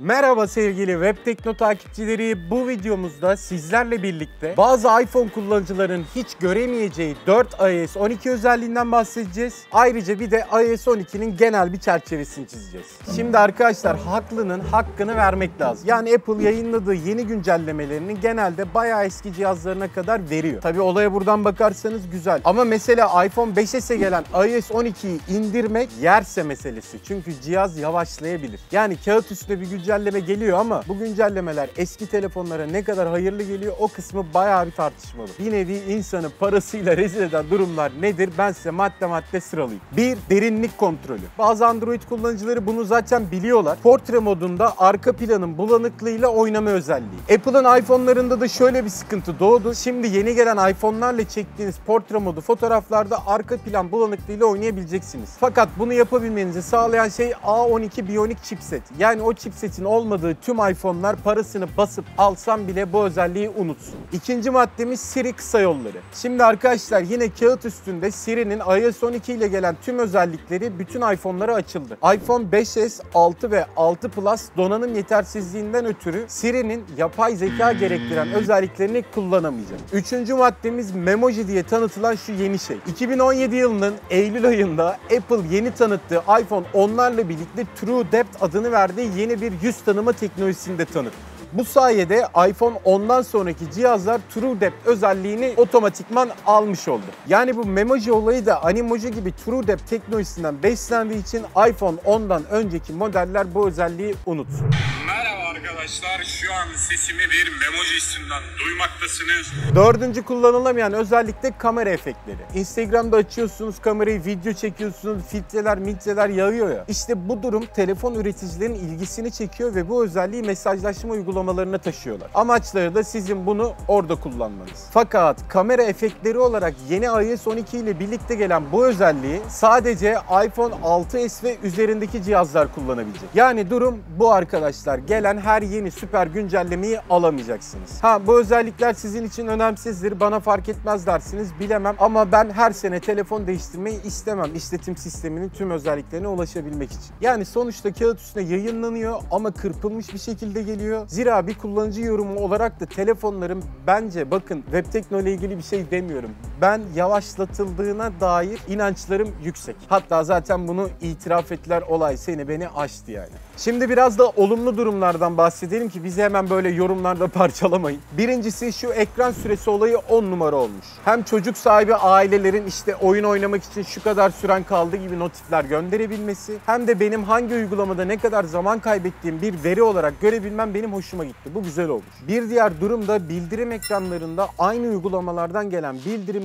Merhaba sevgili Web Tekno takipçileri. Bu videomuzda sizlerle birlikte bazı iPhone kullanıcıların hiç göremeyeceği 4 iOS 12 özelliğinden bahsedeceğiz. Ayrıca bir de iOS 12'nin genel bir çerçevesini çizeceğiz. Şimdi arkadaşlar haklının hakkını vermek lazım. Yani Apple yayınladığı yeni güncellemelerini genelde bayağı eski cihazlarına kadar veriyor. Tabi olaya buradan bakarsanız güzel. Ama mesela iPhone 5s'e gelen iOS 12'yi indirmek yerse meselesi. Çünkü cihaz yavaşlayabilir. Yani kağıt üstüne bir güncelleme geliyor ama bu güncellemeler eski telefonlara ne kadar hayırlı geliyor o kısmı bayağı bir tartışmalı. Bir nevi insanı parasıyla rezil eden durumlar nedir? Ben size madde madde sıralayayım. Bir, derinlik kontrolü. Bazı Android kullanıcıları bunu zaten biliyorlar. Portre modunda arka planın bulanıklığıyla oynama özelliği. Apple'ın iPhone'larında da şöyle bir sıkıntı doğdu. Şimdi yeni gelen iPhone'larla çektiğiniz portre modu fotoğraflarda arka plan bulanıklığıyla oynayabileceksiniz. Fakat bunu yapabilmenizi sağlayan şey A12 Bionic chipset. Yani o chipsetin olmadığı tüm iPhone'lar parasını basıp alsam bile bu özelliği unutsun. İkinci maddemiz Siri kısa yolları. Şimdi arkadaşlar yine kağıt üstünde Siri'nin iOS 12 ile gelen tüm özellikleri bütün iPhone'lara açıldı. iPhone 5s, 6 ve 6 Plus donanım yetersizliğinden ötürü Siri'nin yapay zeka gerektiren özelliklerini kullanamayacak. Üçüncü maddemiz Memoji diye tanıtılan şu yeni şey. 2017 yılının Eylül ayında Apple yeni tanıttığı iPhone 10'larla birlikte True Depth adını verdiği yeni bir yüz tanıma teknolojisini de tanıttı. Bu sayede iPhone 10'dan sonraki cihazlar True Depth özelliğini otomatikman almış oldu. Yani bu Memoji olayı da Animoji gibi True Depth teknolojisinden beslendiği için iPhone 10'dan önceki modeller bu özelliği unutsun. Arkadaşlar. Şu an sesimi bir memoji üstünden duymaktasınız. Dördüncü kullanılamayan özellik de kamera efektleri. Instagram'da açıyorsunuz kamerayı, video çekiyorsunuz, filtreler, miltreler yağıyor ya. İşte bu durum telefon üreticilerin ilgisini çekiyor ve bu özelliği mesajlaşma uygulamalarına taşıyorlar. Amaçları da sizin bunu orada kullanmanız. Fakat kamera efektleri olarak yeni iOS 12 ile birlikte gelen bu özelliği sadece iPhone 6s ve üzerindeki cihazlar kullanabilecek. Yani durum bu arkadaşlar. Gelen her yeni süper güncellemeyi alamayacaksınız. Ha bu özellikler sizin için önemsizdir. Bana fark etmez dersiniz bilemem ama ben her sene telefon değiştirmeyi istemem. İşletim sisteminin tüm özelliklerine ulaşabilmek için. Yani sonuçta kağıt üstüne yayınlanıyor ama kırpılmış bir şekilde geliyor. Zira bir kullanıcı yorumu olarak da telefonlarım bence bakın web teknoloji ilgili bir şey demiyorum. Ben yavaşlatıldığına dair inançlarım yüksek. Hatta zaten bunu itiraf ettiler olay seni beni aştı yani. Şimdi biraz da olumlu durumlardan bahsedelim ki bizi hemen böyle yorumlarda parçalamayın. Birincisi şu ekran süresi olayı 10 numara olmuş. Hem çocuk sahibi ailelerin işte oyun oynamak için şu kadar süren kaldı gibi notifler gönderebilmesi hem de benim hangi uygulamada ne kadar zaman kaybettiğim bir veri olarak görebilmem benim hoşuma gitti. Bu güzel olmuş. Bir diğer durum da bildirim ekranlarında aynı uygulamalardan gelen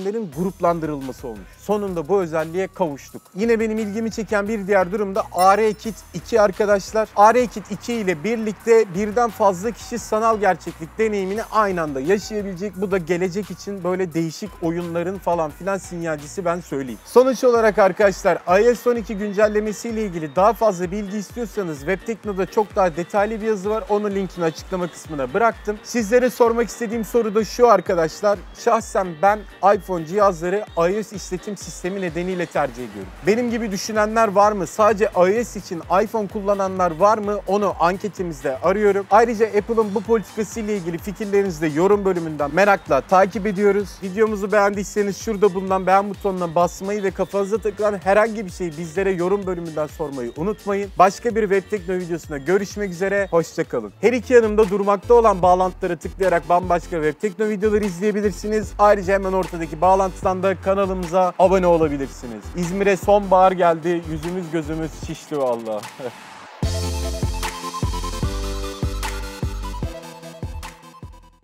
bildirimlerin gruplandırılması olmuş. Sonunda bu özelliğe kavuştuk. Yine benim ilgimi çeken bir diğer durum da AR-Kit 2 arkadaşlar. AR-Kit 2 ile birlikte birden fazla kişi sanal gerçeklik deneyimini aynı anda yaşayabilecek. Bu da gelecek için böyle değişik oyunların falan filan sinyalcisi ben söyleyeyim. Sonuç olarak arkadaşlar iOS 12 güncellemesiyle ilgili daha fazla bilgi istiyorsanız Webtekno'da çok daha detaylı bir yazı var. Onun linkini açıklama kısmına bıraktım. Sizlere sormak istediğim soru da şu arkadaşlar. Şahsen ben iPhone cihazları iOS işletim sistemi nedeniyle tercih ediyorum. Benim gibi düşünenler var mı? Sadece iOS için iPhone kullananlar var mı? Onu anketimizde arıyorum. Ayrıca Apple'ın bu politikası ile ilgili fikirlerinizi de yorum bölümünden merakla takip ediyoruz. Videomuzu beğendiyseniz şurada bulunan beğen butonuna basmayı ve kafanıza takılan herhangi bir şeyi bizlere yorum bölümünden sormayı unutmayın. Başka bir Web Tekno videosunda görüşmek üzere. Hoşçakalın. Her iki yanımda durmakta olan bağlantılara tıklayarak bambaşka Web Tekno videoları izleyebilirsiniz. Ayrıca hemen ortadaki bağlantıdan da kanalımıza abone olabilirsiniz. İzmir'e sonbahar geldi. Yüzümüz gözümüz şişti valla.